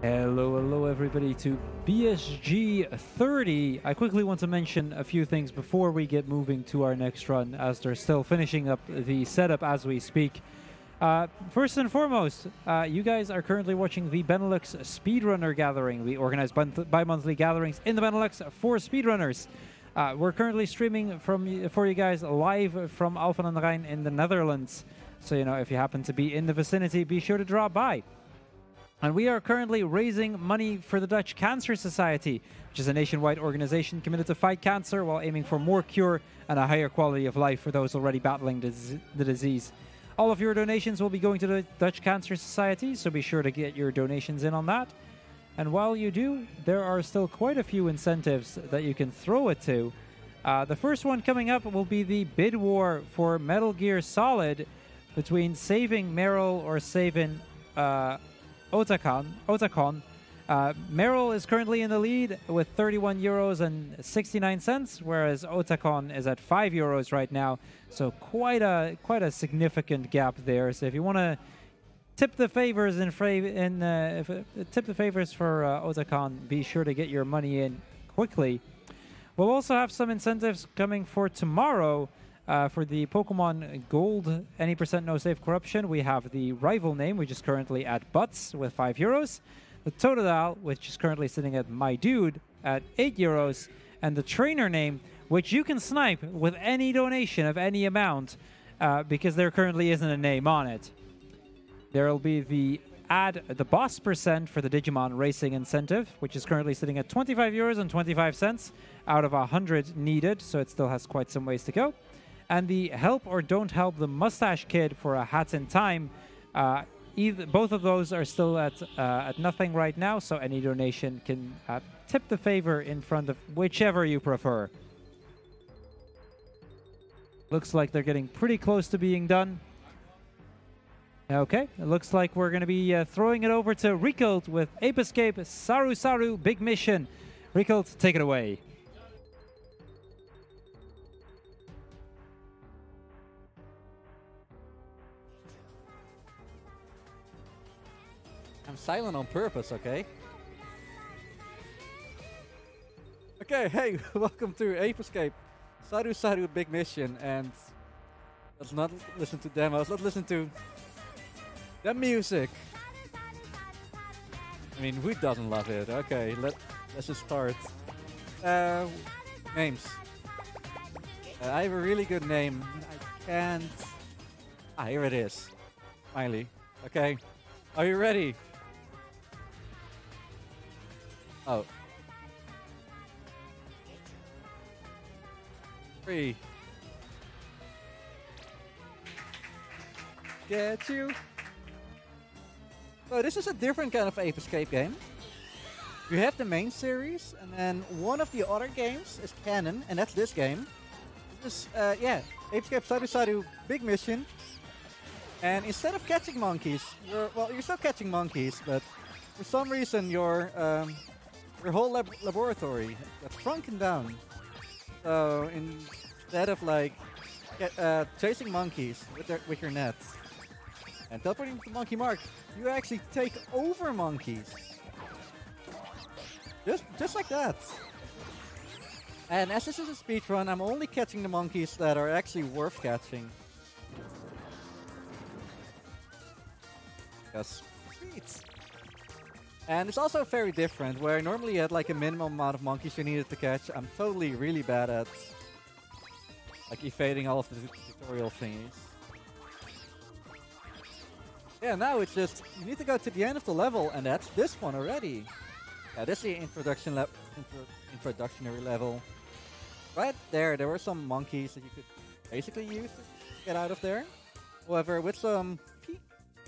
Hello, hello, everybody, to BSG 30. I quickly want to mention a few things before we get moving to our next run, as they're still finishing up the setup as we speak. Uh, first and foremost, uh, you guys are currently watching the Benelux Speedrunner Gathering. We organize bi monthly gatherings in the Benelux for speedrunners. Uh, we're currently streaming from for you guys live from Alphen aan den Rijn in the Netherlands. So, you know, if you happen to be in the vicinity, be sure to drop by. And we are currently raising money for the Dutch Cancer Society, which is a nationwide organization committed to fight cancer while aiming for more cure and a higher quality of life for those already battling the disease. All of your donations will be going to the Dutch Cancer Society, so be sure to get your donations in on that. And while you do, there are still quite a few incentives that you can throw it to. Uh, the first one coming up will be the bid war for Metal Gear Solid between saving Meryl or saving uh, Otacon. Otacon. Uh, Meryl is currently in the lead with 31 euros and 69 cents, whereas Otacon is at 5 euros right now. So quite a quite a significant gap there. So if you want to tip the favors in, in uh, if, uh, tip the favors for uh, Otacon, be sure to get your money in quickly. We'll also have some incentives coming for tomorrow. Uh, for the Pokemon Gold, any percent no save corruption, we have the rival name, which is currently at Butts with 5 euros. The Totodile, which is currently sitting at My Dude at 8 euros. And the trainer name, which you can snipe with any donation of any amount uh, because there currently isn't a name on it. There will be the add the boss percent for the Digimon racing incentive, which is currently sitting at 25 euros and 25 cents out of 100 needed, so it still has quite some ways to go and the help or don't help the mustache kid for a hat in time. Uh, either both of those are still at uh, at nothing right now, so any donation can uh, tip the favor in front of whichever you prefer. Looks like they're getting pretty close to being done. Okay, it looks like we're going to be uh, throwing it over to Riekelt with Ape Escape Saru Saru Big Mission. Riekelt, take it away. Silent on purpose, okay? Okay, hey, welcome to Ape Escape. Saru Saru Big Mission, and let's not listen to demos, let's listen to the music. I mean, who doesn't love it? Okay, let, let's just start. Uh, names. Uh, I have a really good name. I can't... Ah, here it is. Finally. Okay. Are you ready? Oh. Three. Get you. So this is a different kind of Ape Escape game. You have the main series, and then one of the other games is canon, and that's this game. This is, uh, yeah, Ape Escape Saru Saru Big Mission. And instead of catching monkeys, you're, well, you're still catching monkeys, but for some reason your um, your whole lab laboratory got shrunken down. So instead of like get, uh, chasing monkeys with their with your nets and teleporting to Monkey Mark, you actually take over monkeys. Just just like that. And as this is a speed run, I'm only catching the monkeys that are actually worth catching. Because sweet. And it's also very different, where normally you had like a minimum amount of monkeys you needed to catch. I'm totally really bad at like evading all of the tutorial thingies. Yeah, now it's just, you need to go to the end of the level, and that's this one already. Yeah, this is the introduction le intro introductionary level. Right there, there were some monkeys that you could basically use to get out of there. However, with some peak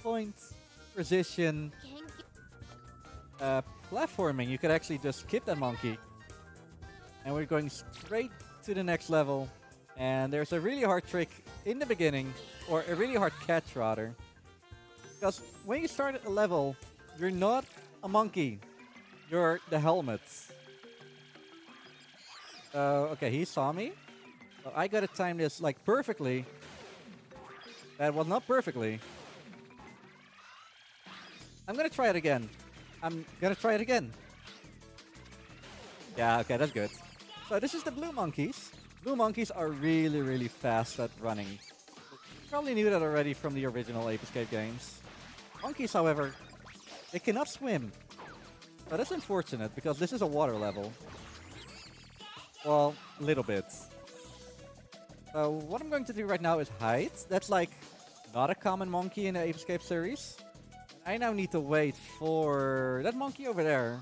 point precision uh, platforming, you could actually just skip that monkey. And we're going straight to the next level. And there's a really hard trick in the beginning, or a really hard catch rather. Because when you start a level, you're not a monkey. You're the helmet. Uh, okay, he saw me. I gotta time this like perfectly. That was not perfectly. I'm gonna try it again. I'm gonna try it again. Yeah, okay, that's good. So this is the blue monkeys. Blue monkeys are really, really fast at running. Probably knew that already from the original Ape Escape games. Monkeys, however, they cannot swim. But that's unfortunate because this is a water level. Well, a little bit. So what I'm going to do right now is hide. That's like not a common monkey in the Ape Escape series. I now need to wait for that monkey over there.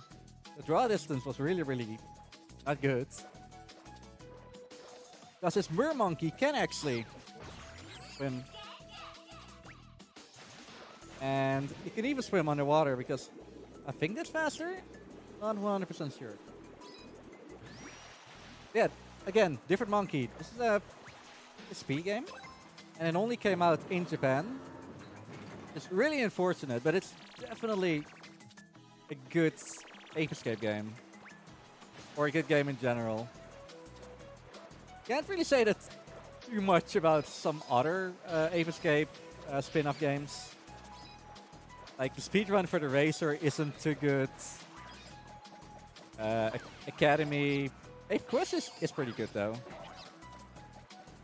The draw distance was really, really not good. Because this mer monkey can actually swim. And it can even swim underwater because I think that's faster. Not 100% sure. Yeah, again, different monkey. This is a speed game. And it only came out in Japan. It's really unfortunate, but it's definitely a good Ape Escape game. Or a good game in general. Can't really say that too much about some other uh, Ape Escape uh, spin-off games. Like the speedrun for the Racer isn't too good. Uh, Academy, Ape Quest is, is pretty good though.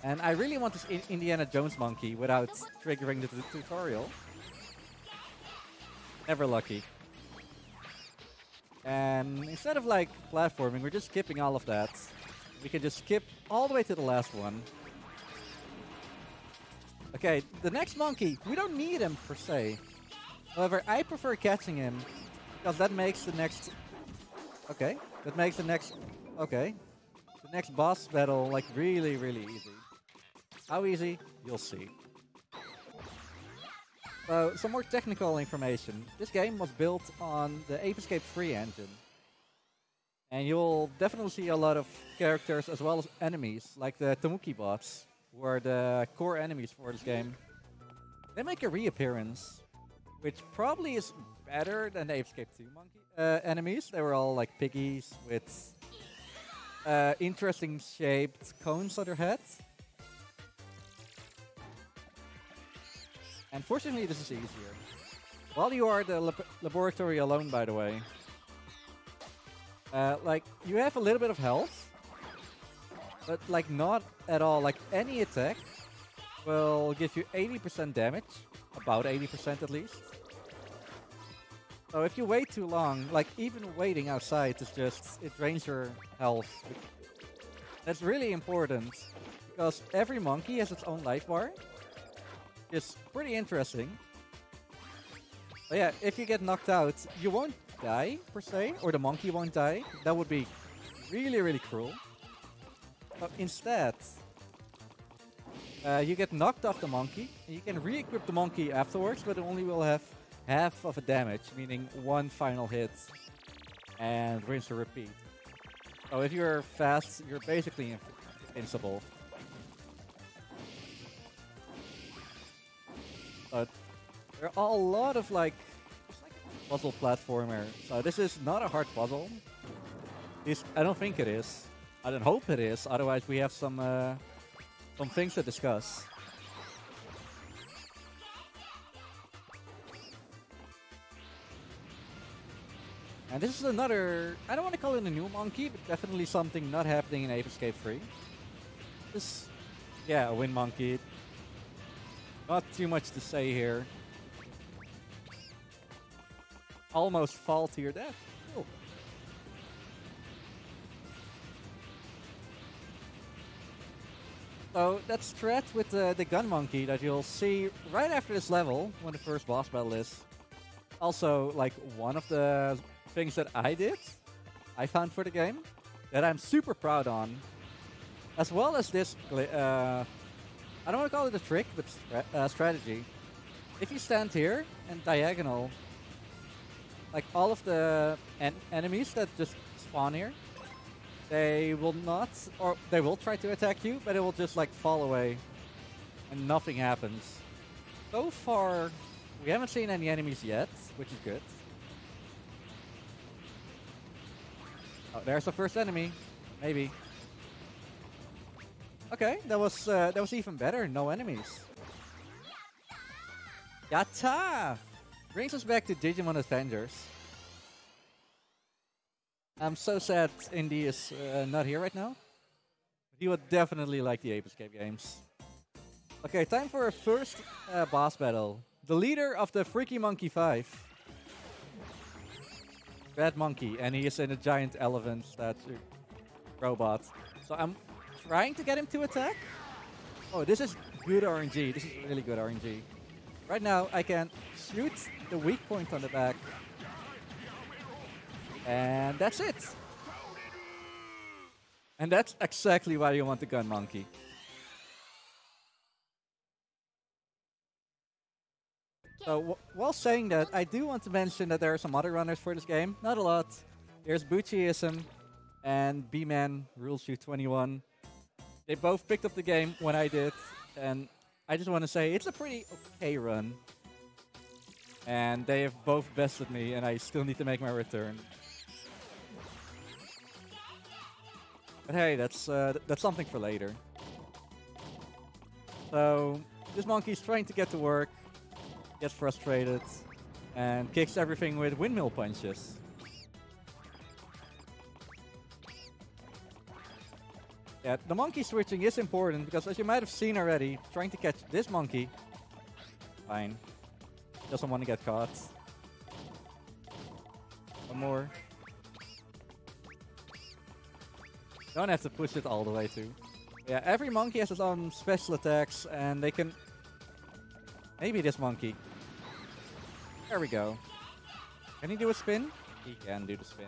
And I really want this Indiana Jones monkey without triggering the tutorial. Never lucky. And instead of like platforming, we're just skipping all of that. We can just skip all the way to the last one. Okay, the next monkey, we don't need him per se. However, I prefer catching him because that makes the next... Okay, that makes the next... Okay. The next boss battle like really, really easy. How easy? You'll see. So, some more technical information. This game was built on the Ape Escape 3 engine. And you'll definitely see a lot of characters as well as enemies, like the Tamuki bots, who are the core enemies for this game. They make a reappearance, which probably is better than the Ape Escape 2 monkey uh, enemies. They were all like piggies with uh, interesting shaped cones on their heads. Unfortunately, this is easier. While you are the lab laboratory alone, by the way, uh, like, you have a little bit of health, but, like, not at all. Like, any attack will give you 80% damage, about 80% at least. So if you wait too long, like, even waiting outside is just, it drains your health. That's really important, because every monkey has its own life bar, is pretty interesting. But yeah, if you get knocked out, you won't die, per se, or the monkey won't die. That would be really, really cruel. But instead, uh, you get knocked off the monkey, and you can re-equip the monkey afterwards, but it only will have half of a damage, meaning one final hit, and rinse and repeat. So if you're fast, you're basically invincible. But there are a lot of like, puzzle platformer. So this is not a hard puzzle. This I don't think it is. I don't hope it is. Otherwise, we have some uh, some things to discuss. And this is another, I don't want to call it a new monkey, but definitely something not happening in Ape Escape 3. This, yeah, a wind monkey. Not too much to say here. Almost fall to your death. Oh. So that's threat with the, the gun monkey that you'll see right after this level when the first boss battle is. Also, like one of the things that I did, I found for the game, that I'm super proud on, as well as this uh, I don't want to call it a trick, but stra uh, strategy. If you stand here and diagonal, like all of the en enemies that just spawn here, they will not, or they will try to attack you, but it will just like fall away and nothing happens. So far, we haven't seen any enemies yet, which is good. Oh, there's the first enemy. Maybe. Okay, that was uh, that was even better. No enemies. Yatta! Brings us back to Digimon Adventures. I'm so sad Indy is uh, not here right now. He would definitely like the Ape Escape games. Okay, time for a first uh, boss battle. The leader of the Freaky Monkey 5. Red Monkey, and he is in a giant elephant statue robot. So I'm trying to get him to attack. Oh, this is good RNG. This is really good RNG. Right now, I can shoot the weak point on the back. And that's it. And that's exactly why you want the gun monkey. So while saying that, I do want to mention that there are some other runners for this game. Not a lot. There's Bucciism and B-Man Rules Shoot 21. They both picked up the game when I did, and I just want to say it's a pretty okay run. And they have both bested me, and I still need to make my return. But hey, that's uh, th that's something for later. So this monkey's trying to get to work, gets frustrated, and kicks everything with windmill punches. Yeah, the monkey switching is important because as you might have seen already, trying to catch this monkey, fine, doesn't want to get caught. One more. Don't have to push it all the way through. Yeah, every monkey has its own special attacks and they can... Maybe this monkey. There we go. Can he do a spin? He can do the spin.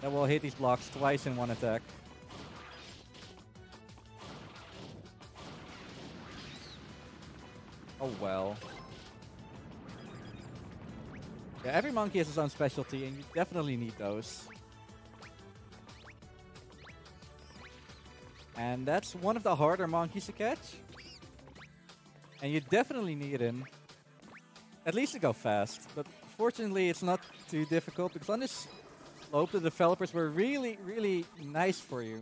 That will hit these blocks twice in one attack. Oh well. Yeah, every monkey has its own specialty, and you definitely need those. And that's one of the harder monkeys to catch. And you definitely need him. At least to go fast. But fortunately, it's not too difficult, because on this slope, the developers were really, really nice for you.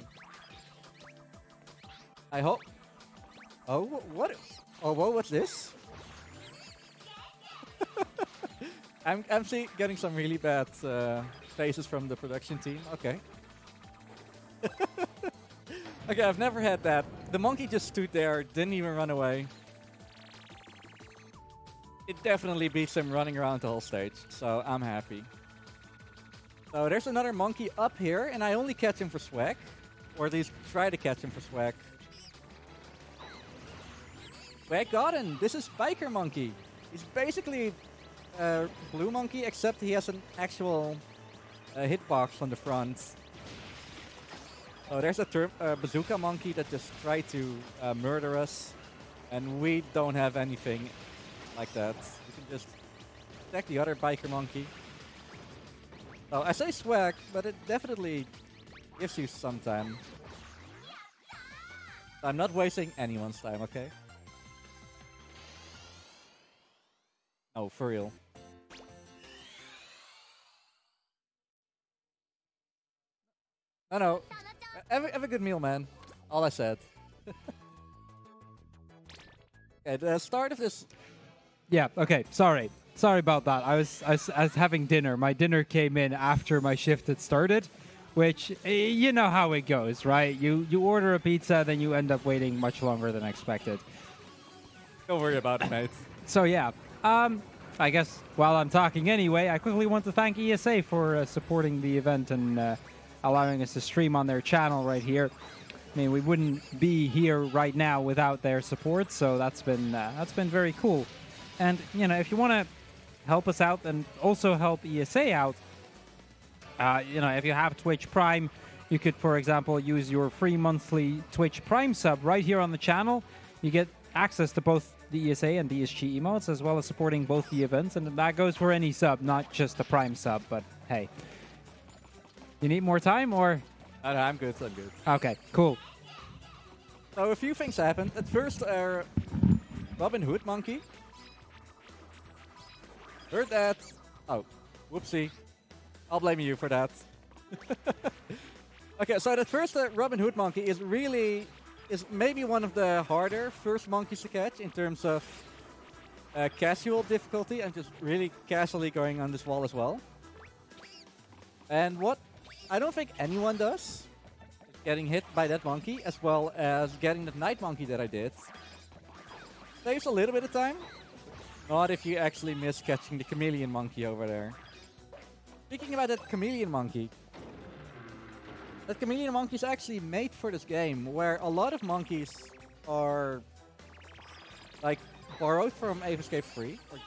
I hope... Oh, what? Oh, whoa, what's this? I'm, I'm see, getting some really bad uh, faces from the production team. Okay. okay, I've never had that. The monkey just stood there, didn't even run away. It definitely beats him running around the whole stage, so I'm happy. So there's another monkey up here, and I only catch him for swag. Or at least try to catch him for swag. Got him! This is Biker Monkey. He's basically a Blue Monkey, except he has an actual uh, hitbox on the front. Oh, there's a uh, Bazooka Monkey that just tried to uh, murder us. And we don't have anything like that. We can just attack the other Biker Monkey. Oh, I say swag, but it definitely gives you some time. I'm not wasting anyone's time, okay? Oh, for real. No, no. Have a, have a good meal, man. All I said. At the start of this... Yeah, okay, sorry. Sorry about that. I was, I was, I was having dinner. My dinner came in after my shift had started, which, eh, you know how it goes, right? You, you order a pizza, then you end up waiting much longer than expected. Don't worry about it, mate. So yeah, um, I guess while I'm talking anyway, I quickly want to thank ESA for uh, supporting the event and uh, allowing us to stream on their channel right here. I mean, we wouldn't be here right now without their support, so that's been uh, that's been very cool. And you know, if you want to help us out and also help ESA out, uh, you know, if you have Twitch Prime, you could, for example, use your free monthly Twitch Prime sub right here on the channel. You get access to both the ESA and BSG emotes, as well as supporting both the events, and that goes for any sub, not just the Prime sub. But hey, you need more time, or no, no, I'm good. I'm good. okay, cool. So a few things happened. At first, uh, Robin Hood monkey. Heard that. Oh, whoopsie. I'll blame you for that. okay, so at first, uh, Robin Hood monkey is really is maybe one of the harder first monkeys to catch in terms of uh, casual difficulty. I'm just really casually going on this wall as well. And what I don't think anyone does getting hit by that monkey as well as getting that night monkey that I did. Saves a little bit of time. Not if you actually miss catching the chameleon monkey over there. Speaking about that chameleon monkey, that chameleon monkey is actually made for this game, where a lot of monkeys are like borrowed from Ape Escape 3 or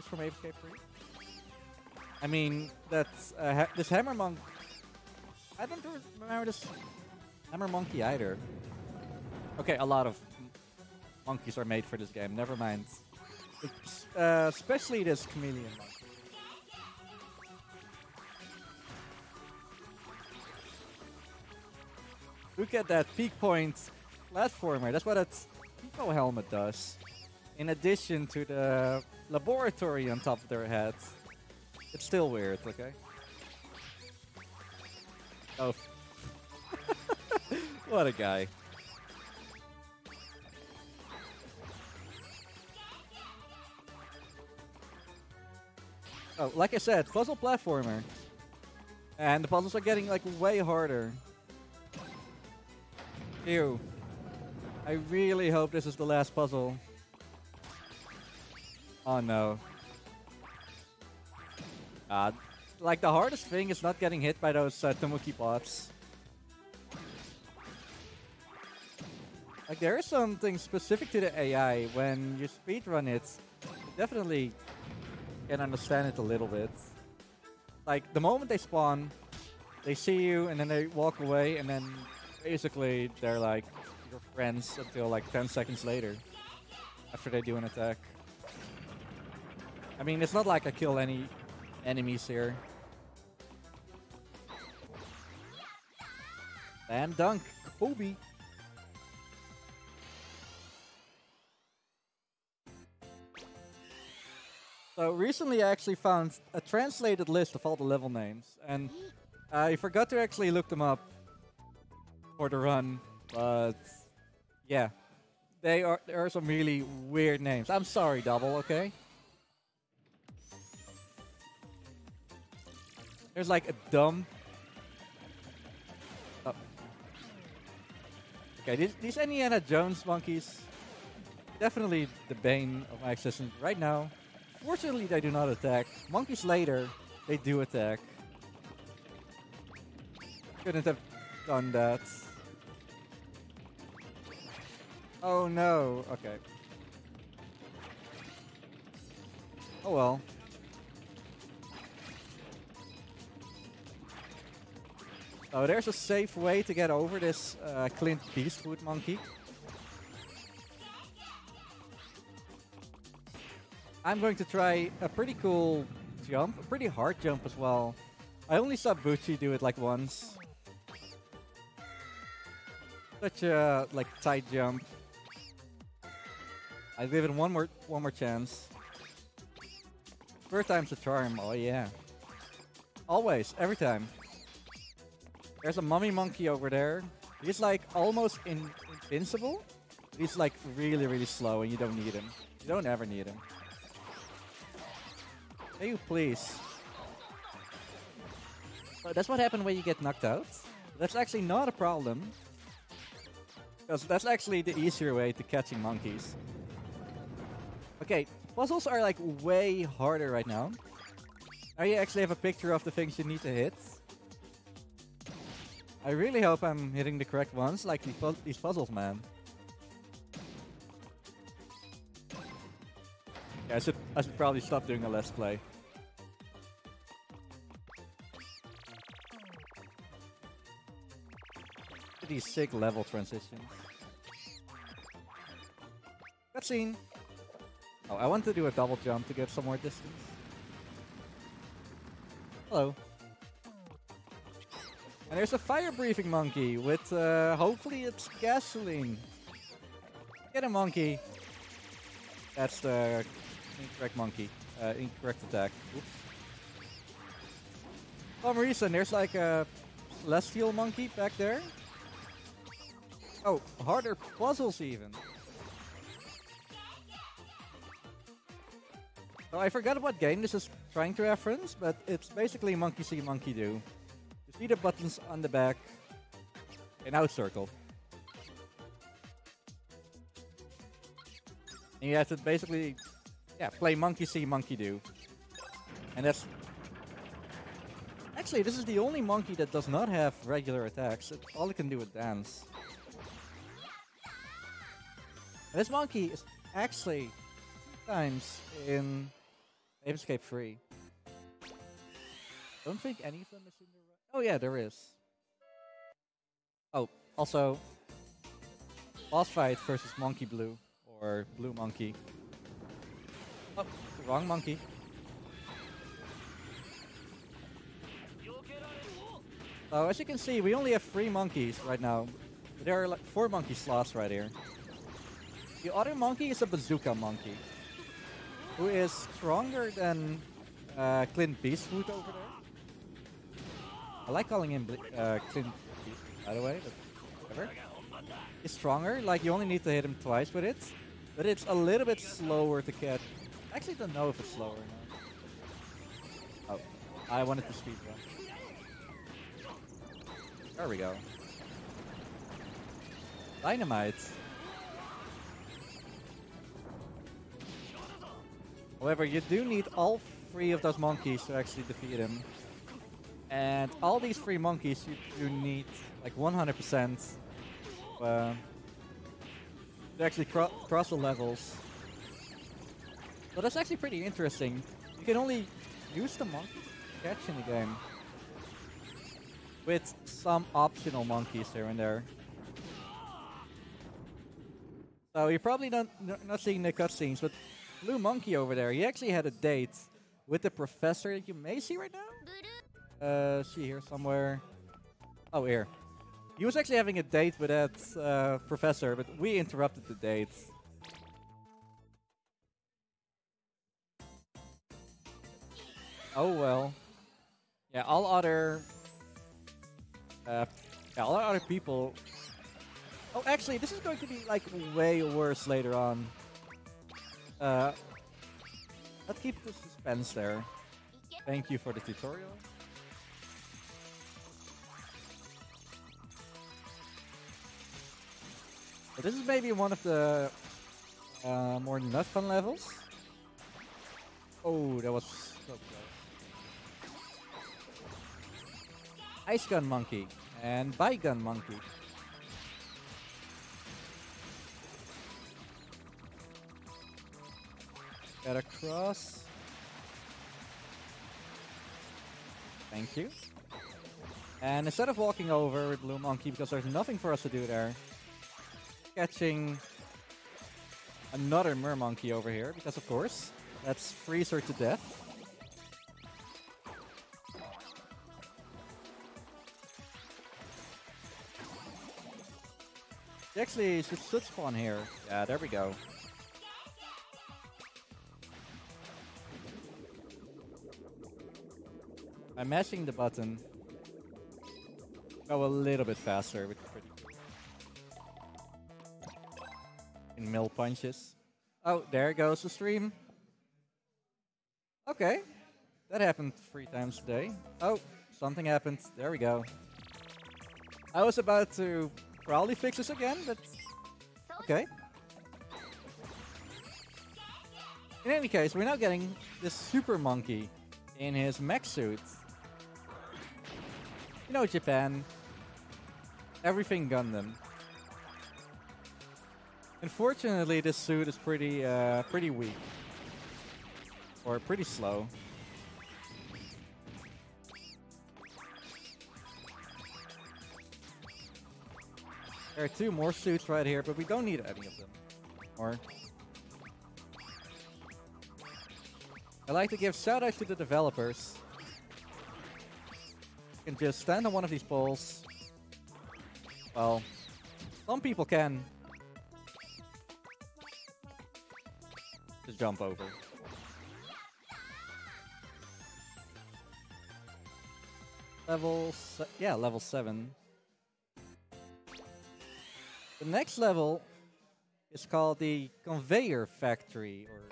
from Ape Escape 3. I mean, that's uh, ha this hammer monk. I don't remember this hammer monkey either. Okay, a lot of monkeys are made for this game. Never mind. Uh, especially this chameleon monkey. Look at that peak point platformer. That's what a Pipo helmet does. In addition to the laboratory on top of their head. It's still weird, okay? Oh. what a guy. Oh, like I said, puzzle platformer. And the puzzles are getting like way harder. Ew. I really hope this is the last puzzle. Oh no. Uh, like the hardest thing is not getting hit by those uh, Tamuki bots. Like there is something specific to the AI when you speedrun it. Definitely can understand it a little bit. Like the moment they spawn, they see you and then they walk away and then basically they're like your friends until like 10 seconds later after they do an attack. I mean, it's not like I kill any enemies here. And dunk, Kobe. So recently I actually found a translated list of all the level names and I forgot to actually look them up for the run, but yeah. They are there are some really weird names. I'm sorry, double, okay? There's like a dumb oh. Okay, these, these Indiana Jones monkeys definitely the bane of my existence right now. Fortunately, they do not attack. Monkeys later, they do attack. Couldn't have done that. Oh no. Okay. Oh well. Oh, there's a safe way to get over this uh, Clint Beastwood monkey. I'm going to try a pretty cool jump, a pretty hard jump as well. I only saw Bucci do it like once. Such a like tight jump. I give it one more one more chance. First time's a charm. Oh yeah. Always, every time. There's a mummy monkey over there. He's like almost in invincible. He's like really, really slow and you don't need him. You don't ever need him. May you please. But that's what happened when you get knocked out. That's actually not a problem. Because that's actually the easier way to catching monkeys. Okay, puzzles are like way harder right now. Now you actually have a picture of the things you need to hit. I really hope I'm hitting the correct ones, like these, pu these puzzles, man. Yeah, I should, I should probably stop doing a Let's Play. These sick level transitions. Cutscene! Oh, I want to do a double jump to get some more distance. Hello. And there's a fire breathing monkey with, uh, hopefully it's gasoline. Get a monkey. That's the incorrect monkey. Uh, incorrect attack. Oops. For some reason, there's like a celestial monkey back there. Oh, harder puzzles even. Oh, I forgot what game this is trying to reference, but it's basically Monkey See, Monkey Do. You see the buttons on the back. And now circle. And you have to basically, yeah, play monkey see, monkey do. And that's... Actually, this is the only monkey that does not have regular attacks. All it can do is dance. And this monkey is actually times in Ape Escape 3. Don't think any of them is in the... Oh yeah, there is. Oh, also, boss fight versus Monkey Blue or Blue Monkey. Oh, wrong monkey. So as you can see, we only have three monkeys right now. There are like four monkey slots right here. The other monkey is a bazooka monkey, who is stronger than uh, Clint Beastwood over there. I like calling him uh, Clint Beastwood, by the way, whatever. He's stronger, like you only need to hit him twice with it, but it's a little bit slower to catch. I actually don't know if it's slower or not. Oh, I wanted to speed run. There we go. Dynamite. However, you do need all three of those monkeys to actually defeat him. And all these three monkeys, you, need like 100% uh, to actually cro cross the levels. So that's actually pretty interesting. You can only use the monkeys to catch in the game. With some optional monkeys here and there. So you're probably not, not seeing the cutscenes, but Blue Monkey over there, he actually had a date with the professor that you may see right now. Uh, see here somewhere. Oh, here. He was actually having a date with that uh, professor, but we interrupted the date. Oh well. Yeah, all other... Uh, yeah, all other people... Oh, actually, this is going to be, like, way worse later on. Uh, let's keep the suspense there. Thank you for the tutorial. So this is maybe one of the uh, more not fun levels. Oh, that was so close. Ice Gun Monkey and Bike Gun Monkey. Get across. Thank you. And instead of walking over with Blue Monkey, because there's nothing for us to do there, catching another Mer Monkey over here, because of course, let's freeze her to death. She actually should spawn here. Yeah, there we go. I'm mashing the button. Go a little bit faster, which is pretty in mill punches. Oh, there goes the stream. Okay. That happened three times today. Oh, something happened. There we go. I was about to probably fix this again, but okay. In any case, we're now getting this super monkey in his mech suit. You know Japan. Everything Gundam. Unfortunately, this suit is pretty, uh, pretty weak. Or pretty slow. There are two more suits right here, but we don't need any of them. Or... I'd like to give shout out to the developers. Can just stand on one of these poles. Well, some people can, Just jump over. Level, yeah, level 7. The next level is called the Conveyor Factory, or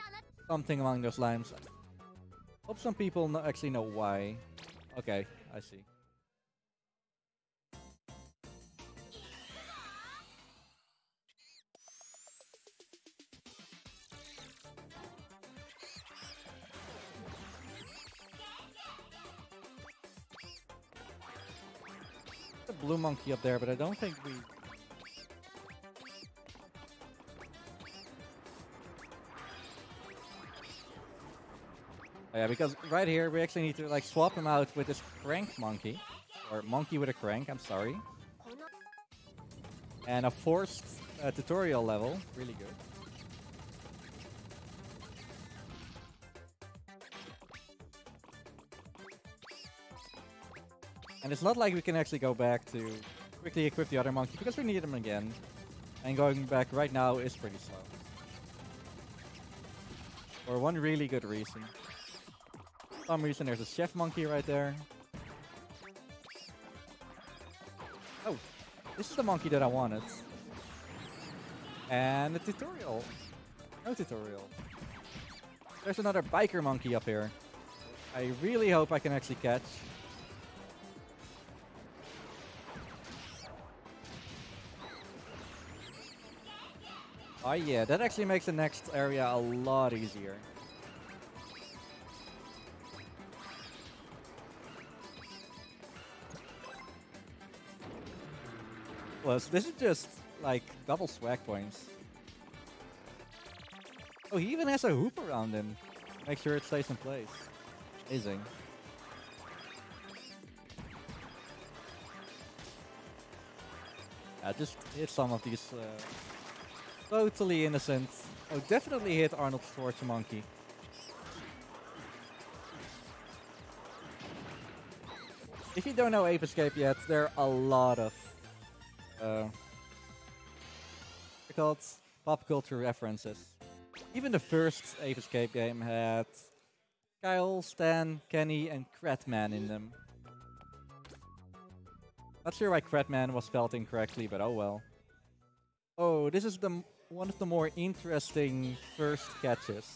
something along those lines. Hope some people no actually know why. Okay, I see. Blue monkey up there, but I don't think we... Oh, yeah, because right here we actually need to like swap him out with this crank monkey. Or monkey with a crank, I'm sorry. And a forced uh, tutorial level, really good. And it's not like we can actually go back to quickly equip the other monkey because we need them again. And going back right now is pretty slow. For one really good reason. For some reason there's a chef monkey right there. Oh, this is the monkey that I wanted. And the tutorial. No tutorial. There's another biker monkey up here. I really hope I can actually catch. Yeah, that actually makes the next area a lot easier. Plus, this is just like double swag points. Oh, he even has a hoop around him. Make sure it stays in place. Amazing. Yeah, just hit some of these uh, totally innocent. Oh, definitely hit Arnold Schwarzenegger. If you don't know Ape Escape yet, there are a lot of uh, called pop culture references. Even the first Ape Escape game had Kyle, Stan, Kenny, and Cratman in them. Not sure why Cratman was spelled incorrectly, but oh well. Oh, this is the one of the more interesting first catches.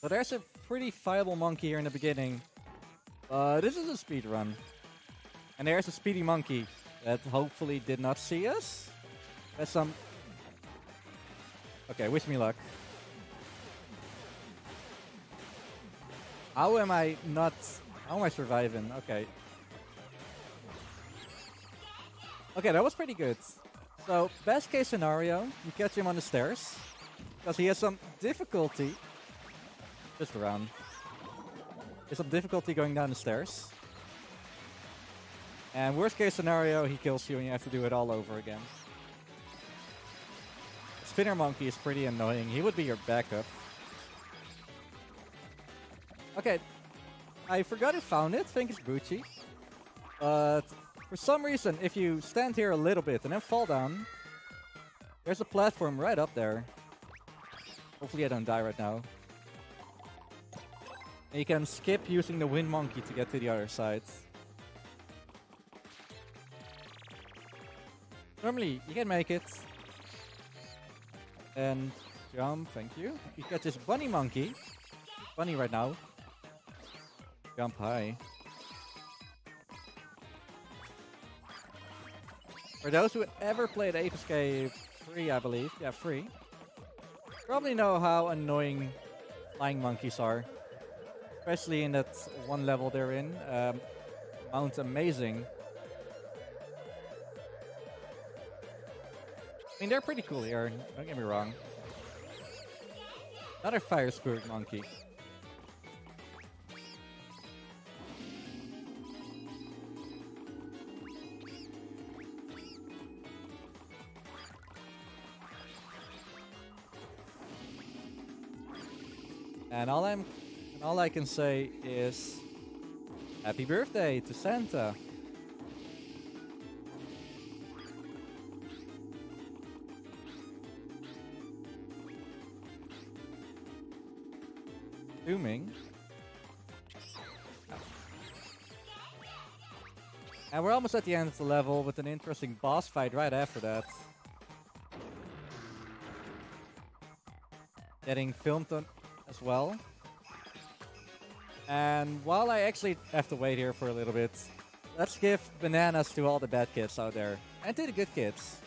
So there's a pretty viable monkey here in the beginning. Uh, this is a speed run. And there's a speedy monkey that hopefully did not see us. There's some... Okay, wish me luck. How am I not... How am I surviving? Okay. Okay, that was pretty good. So, best case scenario, you catch him on the stairs. Because he has some difficulty. Just around. There's some difficulty going down the stairs. And worst case scenario, he kills you and you have to do it all over again. Spinner Monkey is pretty annoying. He would be your backup. Okay. I forgot who found it. I think it's Bucci. But for some reason, if you stand here a little bit and then fall down, there's a platform right up there. Hopefully I don't die right now. And you can skip using the wind monkey to get to the other side. Normally, you can make it. And jump, thank you. You get this bunny monkey. Bunny right now. Jump high. For those who ever played Ape Escape 3, I believe, yeah, free, probably know how annoying flying monkeys are. Especially in that one level they're in. Um, Mount Amazing. I mean, they're pretty cool here, don't get me wrong. Another fire spirit monkey. And all I'm and all I can say is happy birthday to Santa. Zooming. And we're almost at the end of the level with an interesting boss fight right after that. Getting filmed on as well. And while I actually have to wait here for a little bit, let's give bananas to all the bad kids out there. And to the good kids.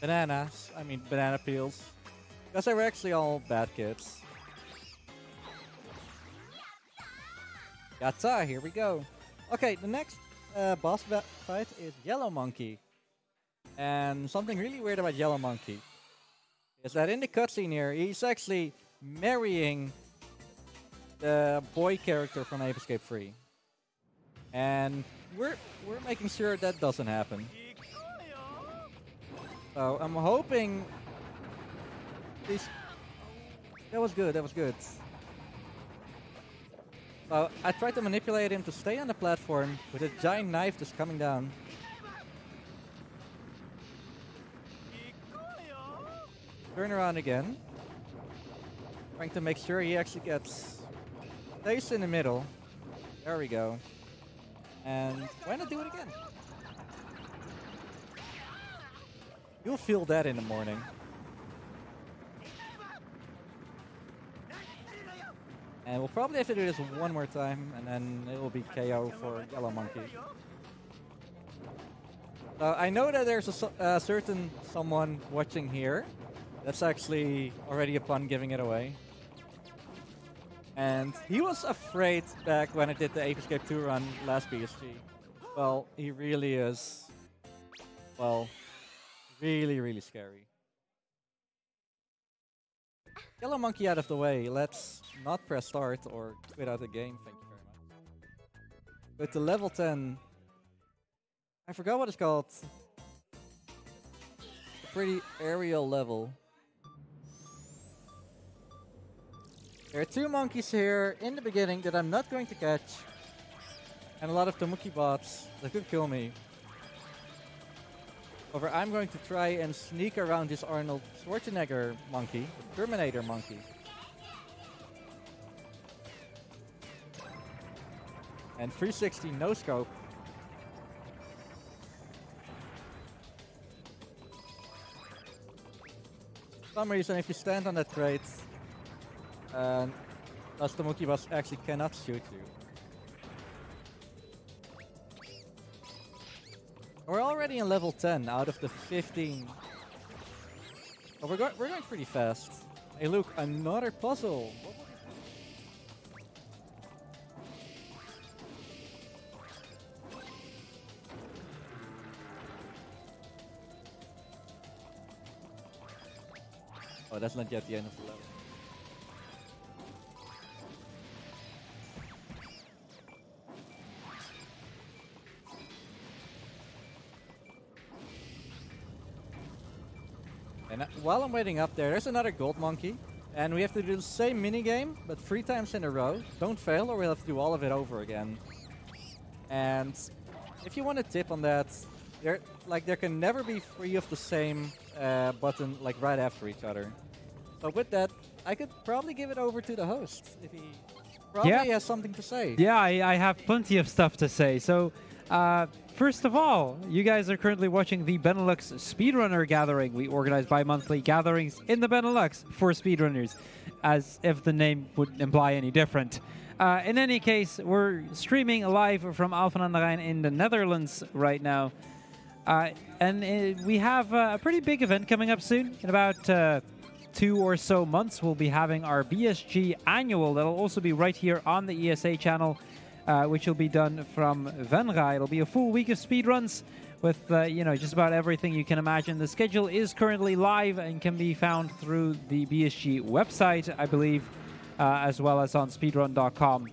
Bananas, I mean banana peels. Because they were actually all bad kids. Yatta, here we go. Okay, the next uh, boss fight is Yellow Monkey. And something really weird about Yellow Monkey is that in the cutscene here, he's actually marrying the boy character from Ape Escape 3. And we're we're making sure that doesn't happen. So I'm hoping this that was good, that was good. So I tried to manipulate him to stay on the platform with a giant knife just coming down. Turn around again. Trying to make sure he actually gets placed in the middle. There we go. And why not do it again? You'll feel that in the morning. And we'll probably have to do this one more time, and then it will be KO for Yellow Monkey. Uh, I know that there's a uh, certain someone watching here that's actually already upon giving it away. And he was afraid back when I did the Ape Escape 2 run last BSG. Well, he really is. Well, really, really scary. Yellow Monkey out of the way. Let's not press start or quit out the game. Thank you very much. With the level 10, I forgot what it's called. A pretty aerial level. There are two monkeys here in the beginning that I'm not going to catch. And a lot of Tamuki bots that could kill me. However, I'm going to try and sneak around this Arnold Schwarzenegger monkey, Terminator monkey. And 360 no scope. For some reason, if you stand on that crate, and monkey boss actually cannot shoot you. We're already in level 10 out of the 15. Oh, we're, go we're going pretty fast. Hey, look, another puzzle. Was? Oh, that's not yet the end of the level. While I'm waiting up there, there's another gold monkey. And we have to do the same mini game, but three times in a row. Don't fail, or we'll have to do all of it over again. And if you want a tip on that, there like there can never be three of the same uh, button like right after each other. But with that, I could probably give it over to the host if he probably Yeah. has something to say. Yeah, I, I have plenty of stuff to say. So, uh, first of all, you guys are currently watching the Benelux Speedrunner Gathering. We organize bi monthly gatherings in the Benelux for speedrunners, as if the name would imply any different. Uh, in any case, we're streaming live from Alphen aan den Rijn in the Netherlands right now. Uh, and uh, we have uh, a pretty big event coming up soon. In about uh, two or so months, we'll be having our BSG annual. That'll also be right here on the ESA channel, uh, which will be done from Venray. It'll be a full week of speedruns with uh, you know just about everything you can imagine. The schedule is currently live and can be found through the BSG website, I believe, uh, as well as on speedrun.com.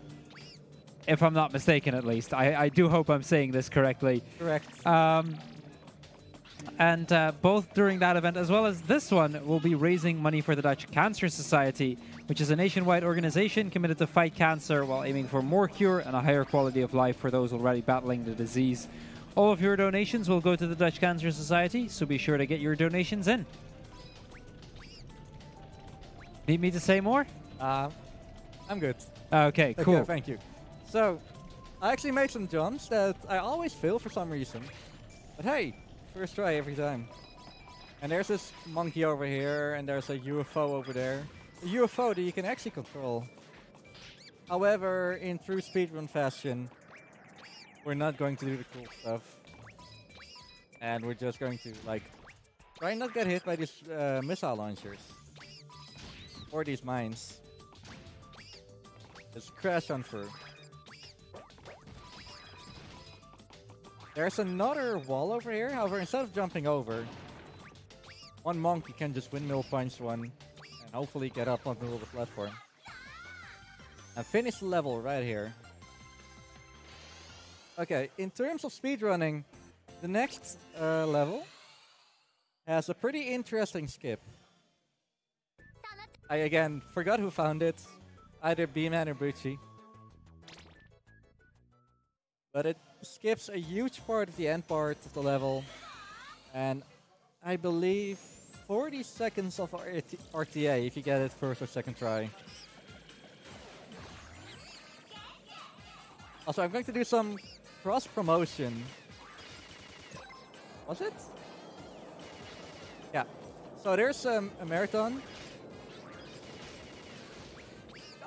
If I'm not mistaken, at least. I, I do hope I'm saying this correctly. Correct. Um, and uh, both during that event as well as this one, we'll be raising money for the Dutch Cancer Society, which is a nationwide organization committed to fight cancer while aiming for more cure and a higher quality of life for those already battling the disease. All of your donations will go to the Dutch Cancer Society, so be sure to get your donations in. Need me to say more? Uh, I'm good. Okay, Okay, cool. thank you. So, I actually made some jumps that I always fail for some reason. But hey, first try every time. And there's this monkey over here, and there's a UFO over there. UFO that you can actually control. However, in true speedrun fashion, we're not going to do the cool stuff. And we're just going to, like, try not get hit by these uh, missile launchers. Or these mines. Just crash on through. There's another wall over here. However, instead of jumping over, one monkey can just windmill punch one hopefully get up onto the platform. And finish the level right here. Okay, in terms of speedrunning, the next uh, level has a pretty interesting skip. I again forgot who found it, either B-Man or Bucci. But it skips a huge part of the end part of the level, and I believe 40 seconds of RTA if you get it first or second try. Also, I'm going to do some cross promotion. Was it? Yeah. So there's um, a marathon.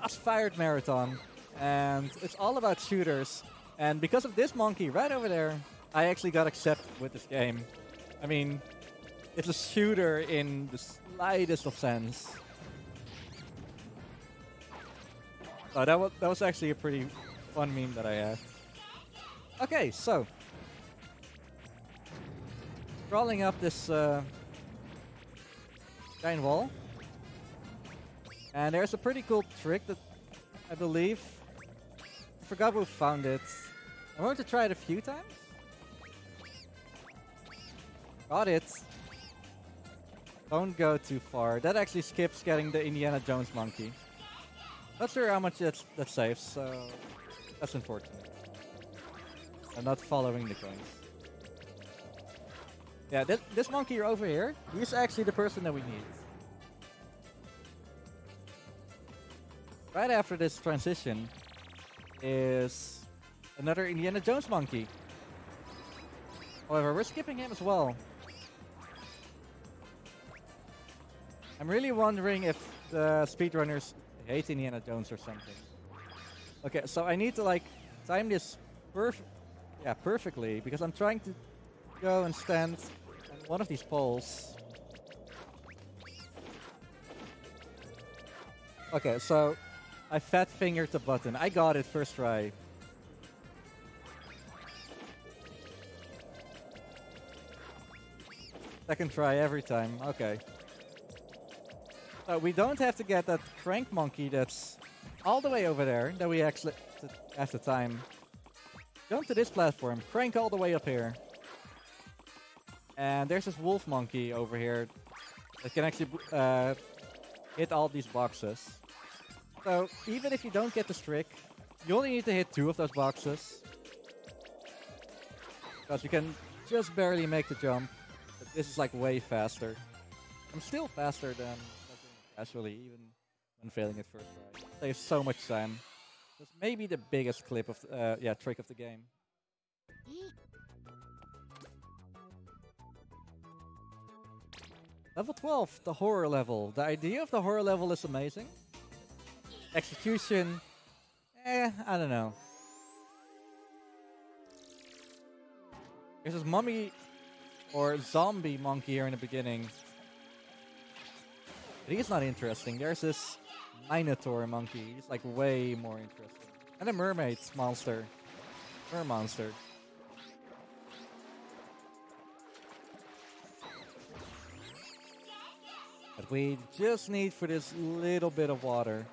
Just fired marathon. And it's all about shooters. And because of this monkey right over there, I actually got accepted with this game. I mean, it's a shooter in the slightest of sense. Oh, that was, that was actually a pretty fun meme that I had. Okay, so. Crawling up this uh, giant wall. And there's a pretty cool trick that I believe. I forgot who found it. I'm going to try it a few times. Got it. Don't go too far. That actually skips getting the Indiana Jones monkey. Not sure how much that's, that saves, so that's unfortunate. I'm not following the coins. Yeah, this, this monkey over here, he's actually the person that we need. Right after this transition is another Indiana Jones monkey. However, we're skipping him as well. I'm really wondering if the speedrunners hate Indiana Jones or something. Okay, so I need to like time this perf yeah, perfectly because I'm trying to go and stand on one of these poles. Okay, so I fat fingered the button. I got it first try. Second try every time. Okay. So we don't have to get that crank monkey that's all the way over there that we actually have the time. Jump to this platform, crank all the way up here. And there's this wolf monkey over here that can actually uh, hit all these boxes. So even if you don't get this trick, you only need to hit two of those boxes. Because you can just barely make the jump. But this is like way faster. I'm still faster than casually, even when failing at first try. Saves so much time. That's maybe the biggest clip of, uh, yeah, trick of the game. Level 12, the horror level. The idea of the horror level is amazing. Execution, eh, I don't know. There's this mummy or zombie monkey here in the beginning. But he's not interesting. There's this Minotaur monkey. He's like way more interesting. And a mermaid monster. Mer monster. But we just need for this little bit of water.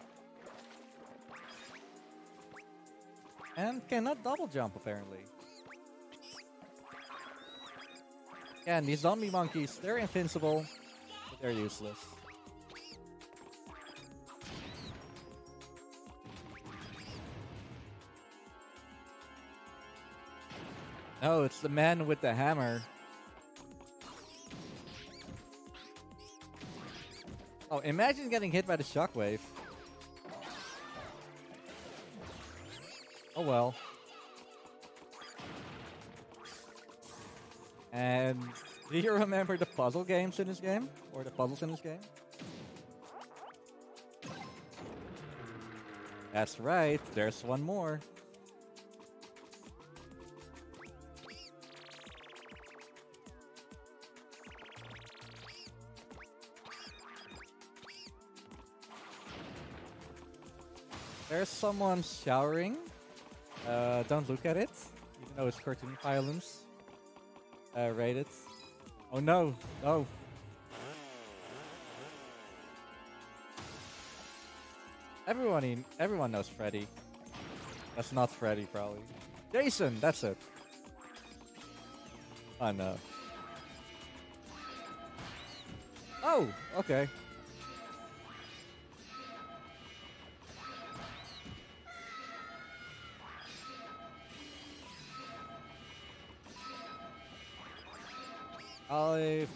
And cannot double jump apparently. And these zombie monkeys, they're invincible, but they're useless. Oh, it's the man with the hammer. Oh, imagine getting hit by the shockwave. Oh well. And do you remember the puzzle games in this game? Or the puzzles in this game? That's right, there's one more. There's someone showering. Uh, don't look at it. even though it's cartoon violence uh, rated. Oh no, no. Everyone, everyone knows Freddy. That's not Freddy, probably. Jason, that's it. Oh no. Oh, okay.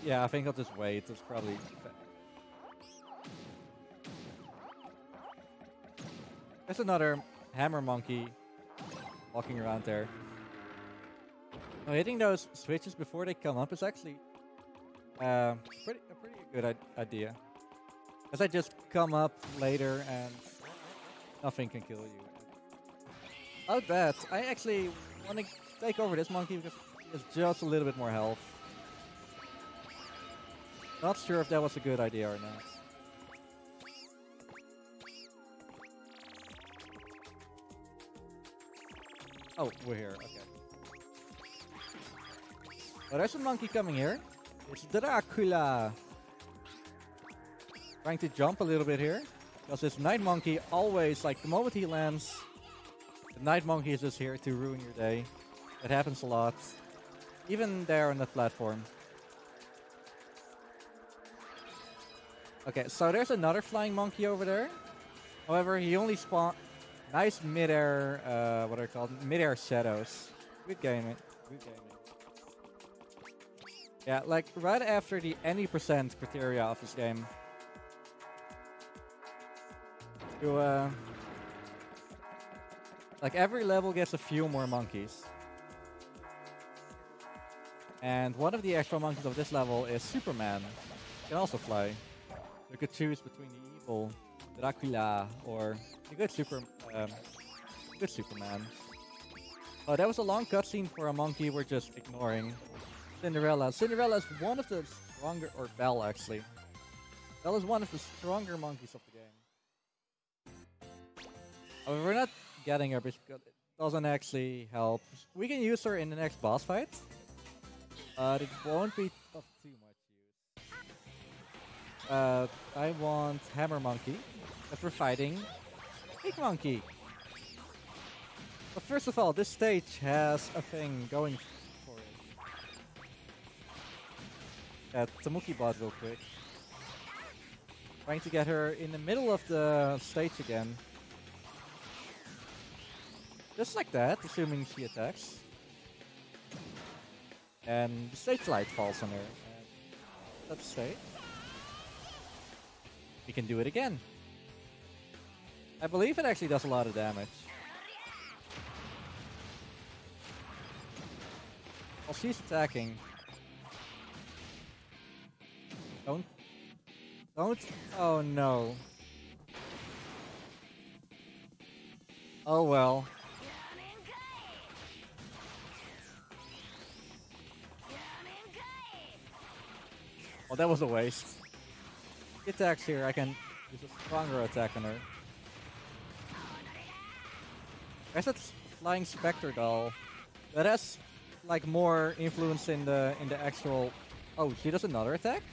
Yeah, I think I'll just wait. It's probably There's another hammer monkey walking around there. Hitting those switches before they come up is actually uh, pretty a pretty good idea. As I just come up later and nothing can kill you. Oh, that I actually want to take over this monkey because has just a little bit more health. Not sure if that was a good idea or not. Oh, we're here. Okay. Oh, there's a monkey coming here. It's Dracula. Trying to jump a little bit here. Because this night monkey always, like, the moment he lands, the night monkey is just here to ruin your day. It happens a lot. Even there on the platform. Okay, so there's another flying monkey over there. However, he only spawned nice mid-air, uh, what are they called? Mid-air shadows. Good game, Good game. Yeah, like right after the any percent criteria of this game. You, uh, like every level gets a few more monkeys. And one of the extra monkeys of this level is Superman. He can also fly. Could choose between the evil Dracula or the good Super, um, good Superman. Oh, that was a long cutscene for a monkey we're just ignoring. Cinderella. Cinderella is one of the stronger, or Belle actually. Belle is one of the stronger monkeys of the game. Oh, we're not getting her because it doesn't actually help. We can use her in the next boss fight. But it won't be of. Uh, I want Hammer Monkey. If we're fighting Big Monkey. But first of all, this stage has a thing going for it. At Tamuki bot real quick. Trying to get her in the middle of the stage again. Just like that, assuming she attacks. And the stage light falls on her. That's stage we can do it again. I believe it actually does a lot of damage. While she's attacking. Don't. Don't. Oh no. Oh well. Well, that was a waste attacks here, I can use a stronger attack on her. I said Flying Spectre doll. That has like more influence in the in the actual. Oh, she does another attack.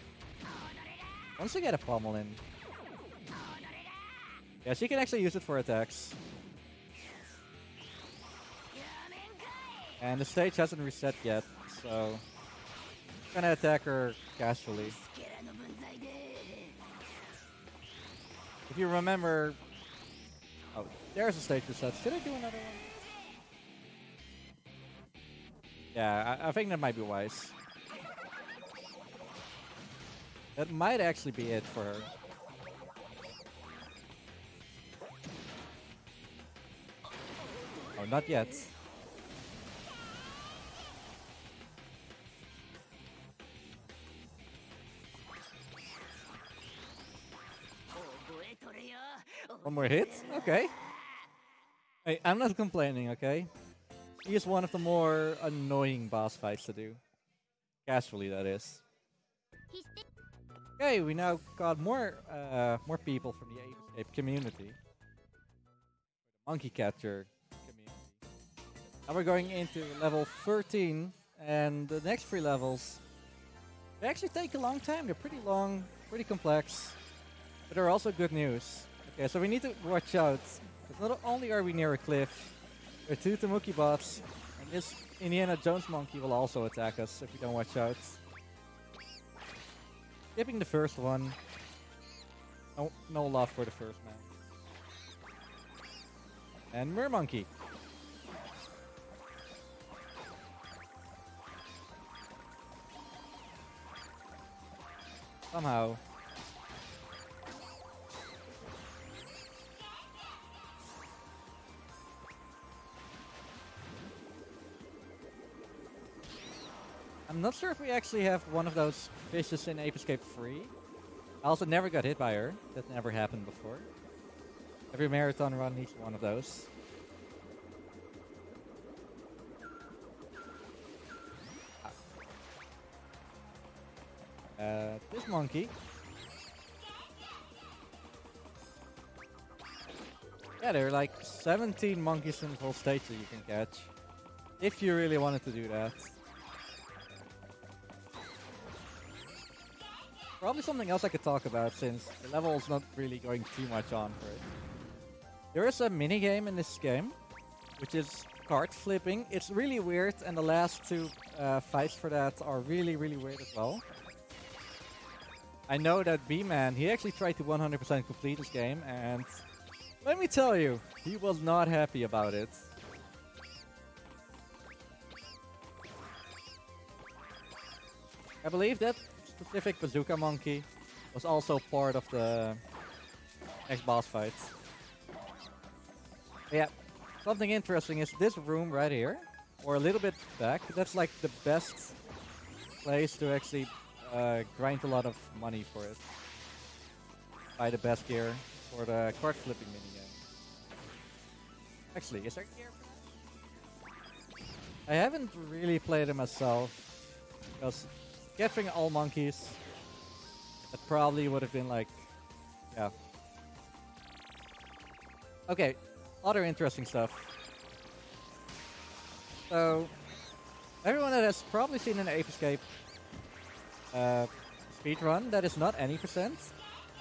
Once you get a pommel in. Yeah, she can actually use it for attacks. And the stage hasn't reset yet, so I'm gonna attack her casually. If you remember... Oh, there's a stage reset. Should I do another one? Yeah, I, I think that might be wise. That might actually be it for her. Oh, not yet. One more hit? Okay. Hey, I'm not complaining, okay? He is one of the more annoying boss fights to do. Casually, that is. Okay, we now got more uh, more people from the Ape, community. Monkey catcher community. Now we're going into level 13, and the next three levels, they actually take a long time. They're pretty long, pretty complex, but they're also good news. Okay, so we need to watch out. Because not only are we near a cliff, there are two Tamuki bots, and this Indiana Jones monkey will also attack us if we don't watch out. Skipping the first one. No, no love for the first man. And Mer Monkey. Somehow. I'm not sure if we actually have one of those fishes in Ape Escape 3. I also never got hit by her. That never happened before. Every marathon run needs one of those. Uh, this monkey. Yeah, there are like 17 monkeys in the whole stage that you can catch. If you really wanted to do that. Probably something else I could talk about since the level is not really going too much on for it. There is a mini game in this game, which is card flipping. It's really weird, and the last two uh, fights for that are really, really weird as well. I know that B-Man, he actually tried to 100% complete this game, and let me tell you, he was not happy about it. I believe that specific bazooka monkey was also part of the next boss fight. Yeah, something interesting is this room right here, or a little bit back, that's like the best place to actually uh, grind a lot of money for it. Buy the best gear for the card flipping minigame. Actually, is there gear I haven't really played it myself, because getting all monkeys, That probably would have been like, yeah. Okay, other interesting stuff. So, everyone that has probably seen an Ape Escape uh, speedrun that is not any percent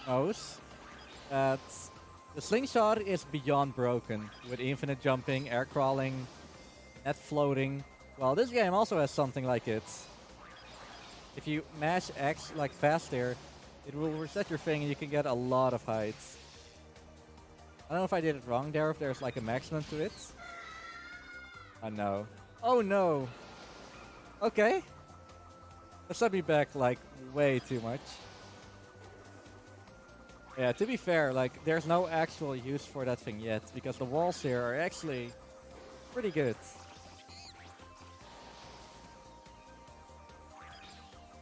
knows that the slingshot is beyond broken with infinite jumping, air crawling, net floating. Well, this game also has something like it. If you mash X like fast there, it will reset your thing and you can get a lot of heights. I don't know if I did it wrong there, if there's like a maximum to it. I know. Oh no! Okay. That set me back like way too much. Yeah, to be fair, like there's no actual use for that thing yet because the walls here are actually pretty good.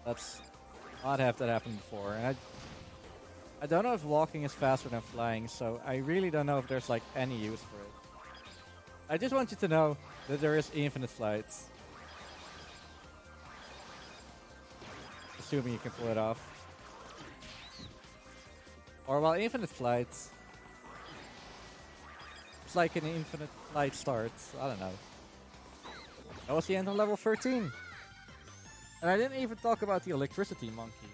Let's not have that happen before. And I, I don't know if walking is faster than flying, so I really don't know if there's like any use for it. I just want you to know that there is infinite flights. Assuming you can pull it off. Or well, infinite flights. It's like an infinite flight starts. I don't know. That was the end of level 13. And I didn't even talk about the electricity monkey.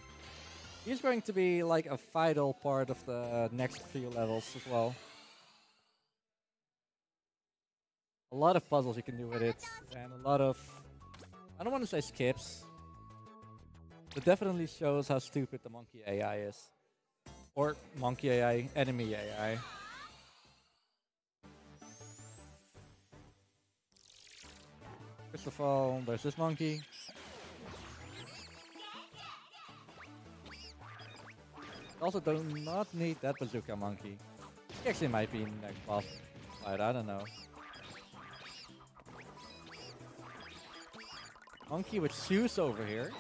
He's going to be like a vital part of the next few levels as well. A lot of puzzles you can do with it, and a lot of... I don't want to say skips. It definitely shows how stupid the monkey AI is. Or monkey AI, enemy AI. First of all, there's this monkey. Also do not need that bazooka monkey. He actually might be next boss fight, I don't know. Monkey with shoes over here.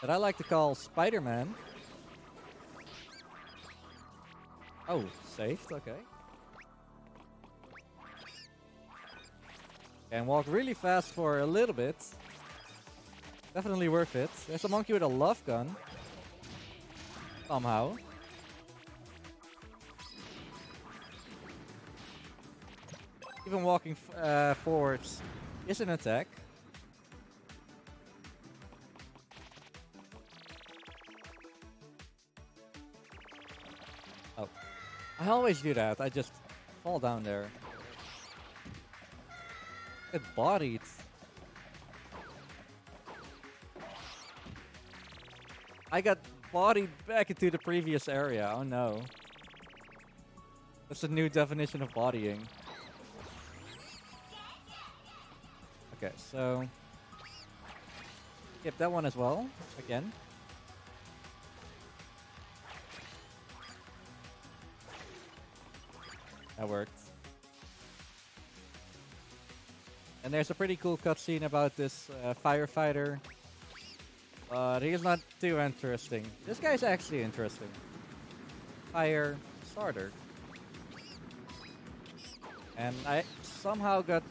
That I like to call Spider-Man. Oh, saved, okay. And walk really fast for a little bit. Definitely worth it. There's a monkey with a love gun. Somehow. even walking uh, forwards is an attack. Oh, I always do that. I just fall down there. Get bodied. I got bodied back into the previous area. Oh no. That's a new definition of bodying. Okay, so skip that one as well. Again. That worked. And there's a pretty cool cutscene about this uh, firefighter. But he's not too interesting. This guy's actually interesting. Fire starter. And I somehow got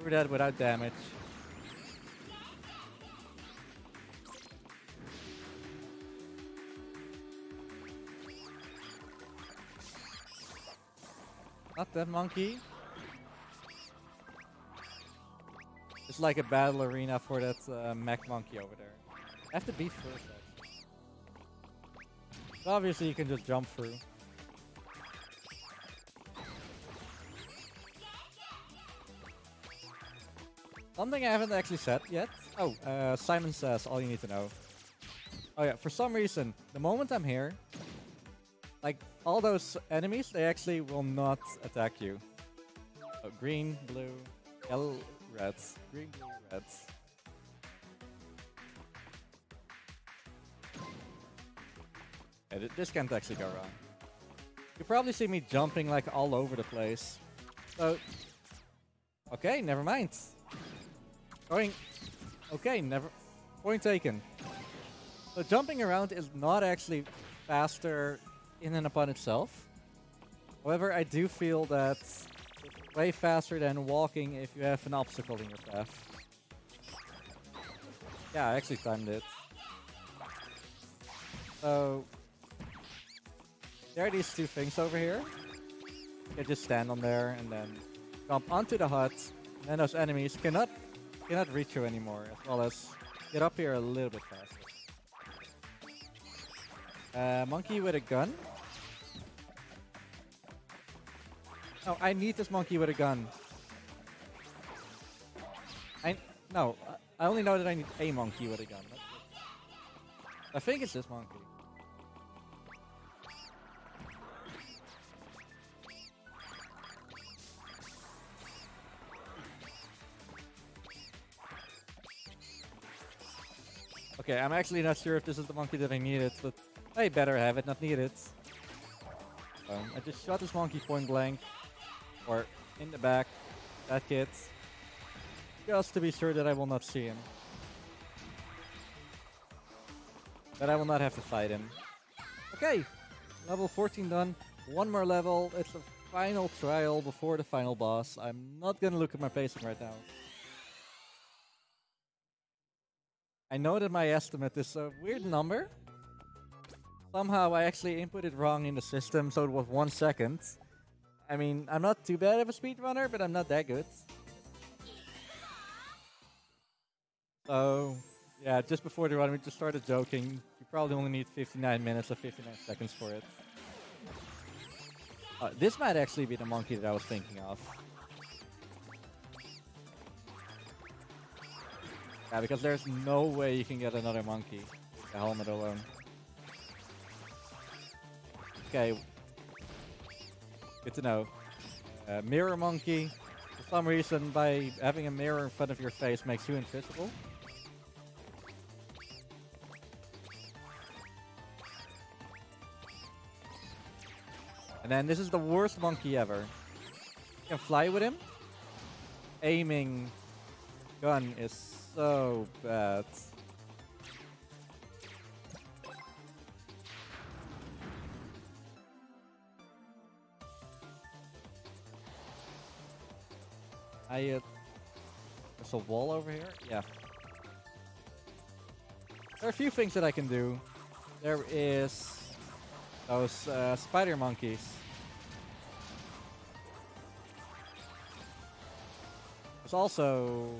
through that without damage. Not that monkey. It's like a battle arena for that uh, mech monkey over there. I have to beat first. Actually. Obviously, you can just jump through. Something I haven't actually said yet. Oh, uh, Simon says all you need to know. Oh yeah, for some reason, the moment I'm here, like all those enemies, they actually will not attack you. Oh, green, blue, yellow, reds. Green, blue, reds. Yeah, th- this can't actually go wrong. You probably see me jumping like all over the place. So, okay, never mind. Going, okay, never. Point taken. So jumping around is not actually faster in and upon itself. However, I do feel that it's way faster than walking if you have an obstacle in your path. Yeah, I actually timed it. So there are these two things over here. You can just stand on there and then jump onto the hut. And those enemies cannot cannot reach you anymore, as well as get up here a little bit faster. Uh, monkey with a gun. Oh, I need this monkey with a gun. I no, I only know that I need a monkey with a gun. I think it's this monkey. Okay, I'm actually not sure if this is the monkey that I needed, but I better have it, not need it. Um, I just shot this monkey point blank, or in the back, that kid, just to be sure that I will not see him. That I will not have to fight him. Okay, level 14 done. One more level. It's the final trial before the final boss. I'm not gonna look at my pacing right now. I know that my estimate is a weird number. Somehow I actually input it wrong in the system, so it was one second. I mean, I'm not too bad of a speedrunner, but I'm not that good. So, yeah, just before the run, we just started joking. You probably only need 59 minutes or 59 seconds for it. Uh, this might actually be the monkey that I was thinking of. Yeah, because there's no way you can get another monkey with the helmet alone. Okay. Good to know. Uh, mirror monkey. For some reason, by having a mirror in front of your face makes you invisible. And then this is the worst monkey ever. You can fly with him. Aiming gun is so bad. I uh, there's a wall over here. Yeah. There are a few things that I can do. There is those uh, spider monkeys. There's also...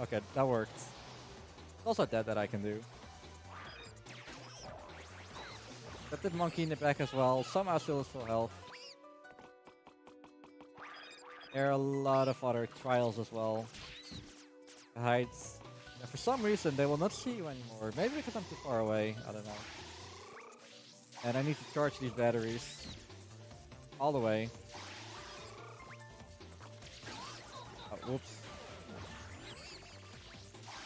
Okay, that worked. Also that that I can do. Got the monkey in the back as well. Somehow still has full health. There are a lot of other trials as well. Heights. And for some reason, they will not see you anymore. Maybe because I'm too far away. I don't know. And I need to charge these batteries. All the way. Oh, whoops.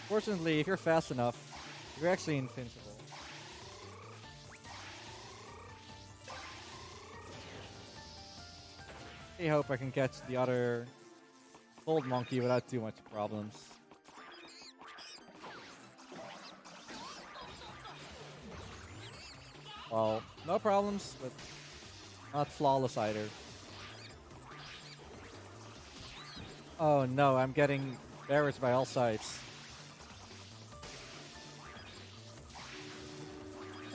Fortunately, if you're fast enough, you're actually invincible. I hope I can catch the other old monkey without too much problems. Well, no problems, but not flawless either. Oh no, I'm getting embarrassed by all sides.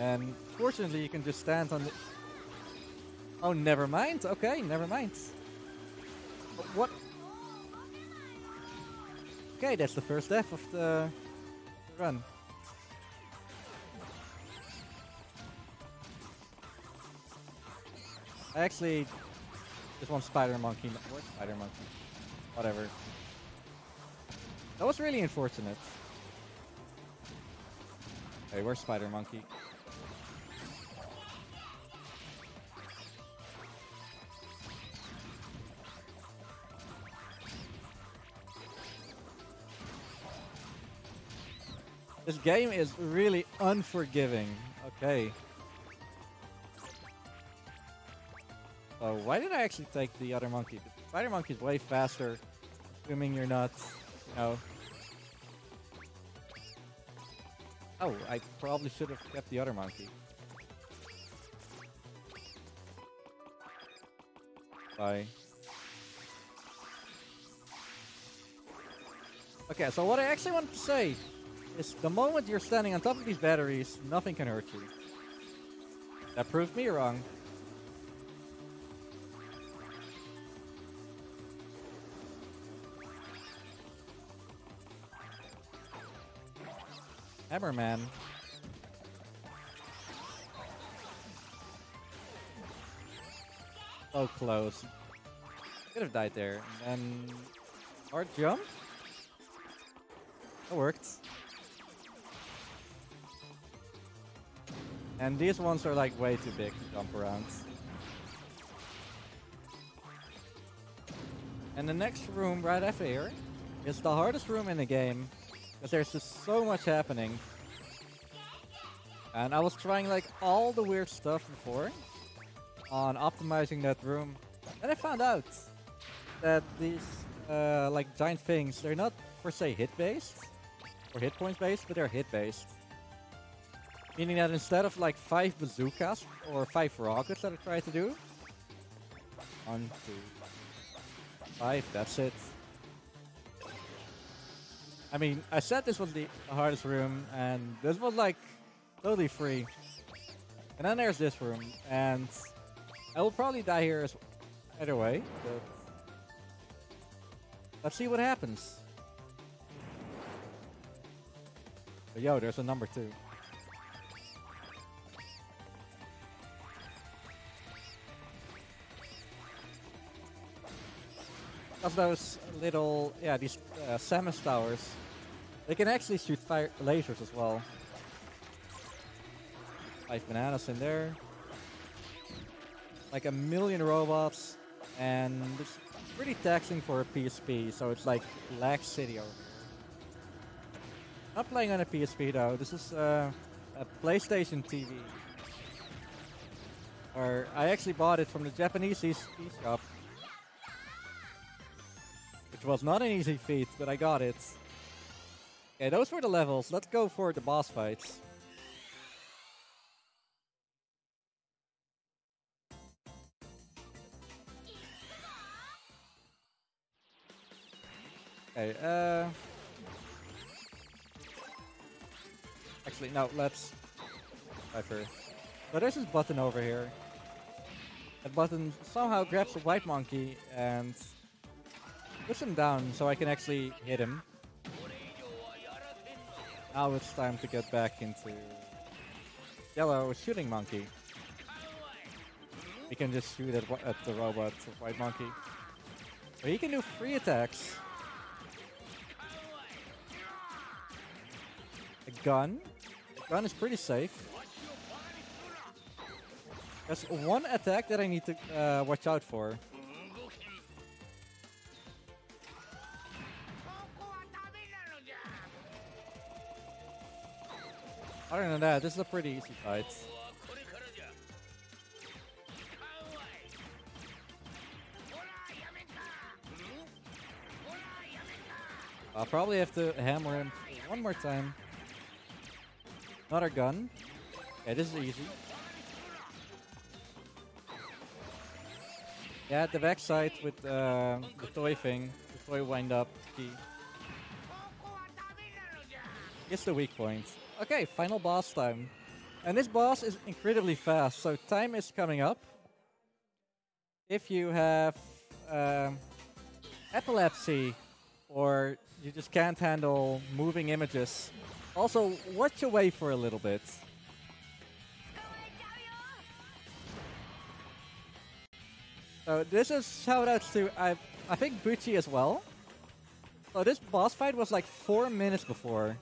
And fortunately, you can just stand on the... Oh, never mind. Okay, never mind. What? Okay, that's the first death of the, run. I actually just want spider monkey. Or spider monkey. Whatever. That was really unfortunate. Hey, where's spider monkey? This game is really unforgiving. Okay. Oh, why did I actually take the other monkey? The spider monkey is way faster. Assuming you're not, you know. Oh, I probably should have kept the other monkey. Bye. Okay, so what I actually wanted to say the moment you're standing on top of these batteries, nothing can hurt you. That proved me wrong. Hammerman. So close. Could have died there. And then hard jump? That worked. And these ones are like way too big to jump around. And the next room right after here is the hardest room in the game because there's just so much happening. And I was trying like all the weird stuff before on optimizing that room. And I found out that these uh, like giant things, they're not per se hit based or hit points based, but they're hit based. Meaning that instead of like five bazookas or five rockets that I tried to do, one, two, five, that's it. I mean, I said this was the hardest room, and this was like totally free. And then there's this room, and I will probably die here as either way, let's see what happens. But yo, there's a number two. Of those little, yeah, these uh, Samus towers, they can actually shoot fire lasers as well. Five bananas in there. Like a million robots, and it's pretty taxing for a PSP, so it's like lag city over Not playing on a PSP though, this is uh, a PlayStation TV. Or I actually bought it from the Japanese eShop which was not an easy feat, but I got it. Okay, those were the levels. Let's go for the boss fights. Okay, uh... Actually, no, let's... First. So there's this button over here. That button somehow grabs the white monkey and puts him down so I can actually hit him. Now it's time to get back into yellow shooting monkey. He can just shoot at, at the robot white monkey. But he can do free attacks. A gun. A gun is pretty safe. There's one attack that I need to uh, watch out for. Other than that, this is a pretty easy fight. I'll probably have to hammer him one more time. Another gun. Yeah, this is easy. Yeah, the backside with uh, the toy thing, the toy wind up key. It's the weak point. Okay, final boss time. And this boss is incredibly fast, so time is coming up. If you have um, epilepsy or you just can't handle moving images, also watch away for a little bit. So this is shoutouts to I I think Bucci as well. So this boss fight was like four minutes before.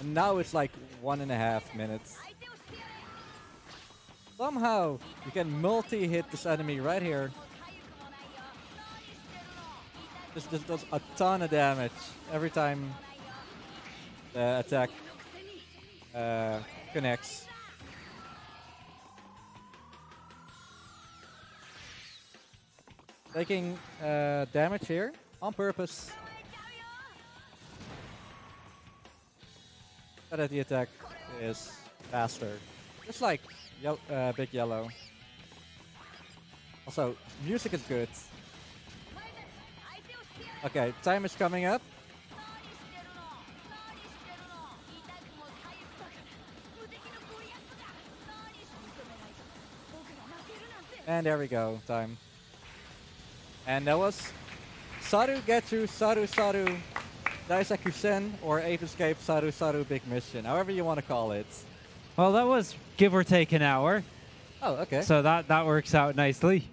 And now it's like one and a half minutes. Somehow you can multi-hit this enemy right here. This, does a ton of damage every time the attack uh, connects. Taking uh, damage here on purpose. That the attack is faster. Just like uh, Big Yellow. Also, music is good. Okay, time is coming up. And there we go, time. And that was Saru Getchu Saru Saru Daisaku Sen or Ape Escape Saru Saru Big Mission, however you want to call it. Well, that was give or take an hour, Oh, okay. so that that works out nicely.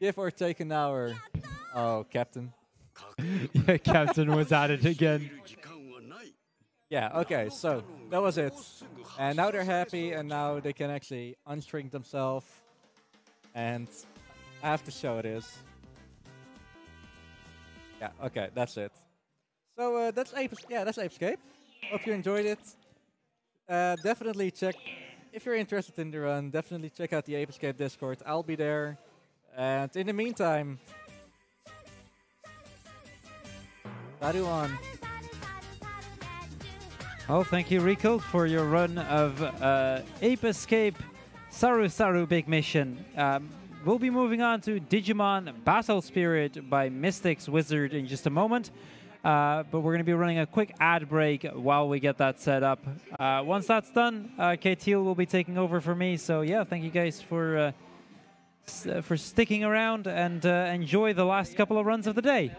Give or take an hour. Oh, Captain. yeah, Captain was at it again. Yeah, okay, so that was it. And now they're happy, and now they can actually unstring themselves. And I have to show it is. Yeah, okay, that's it. So uh, that's Ape, yeah, that's Ape Escape. Hope you enjoyed it. Uh, definitely check if you're interested in the run. Definitely check out the Ape Escape Discord. I'll be there. And in the meantime, Saru on. Well, thank you, Rico, for your run of uh, Ape Escape Saru Saru Big Mission. Um, we'll be moving on to Digimon Battle Spirit by Mystics Wizard in just a moment. Uh, but we're going to be running a quick ad break while we get that set up. Uh, once that's done, uh, KTL will be taking over for me. So yeah, thank you guys for uh, uh, for sticking around and uh, enjoy the last couple of runs of the day.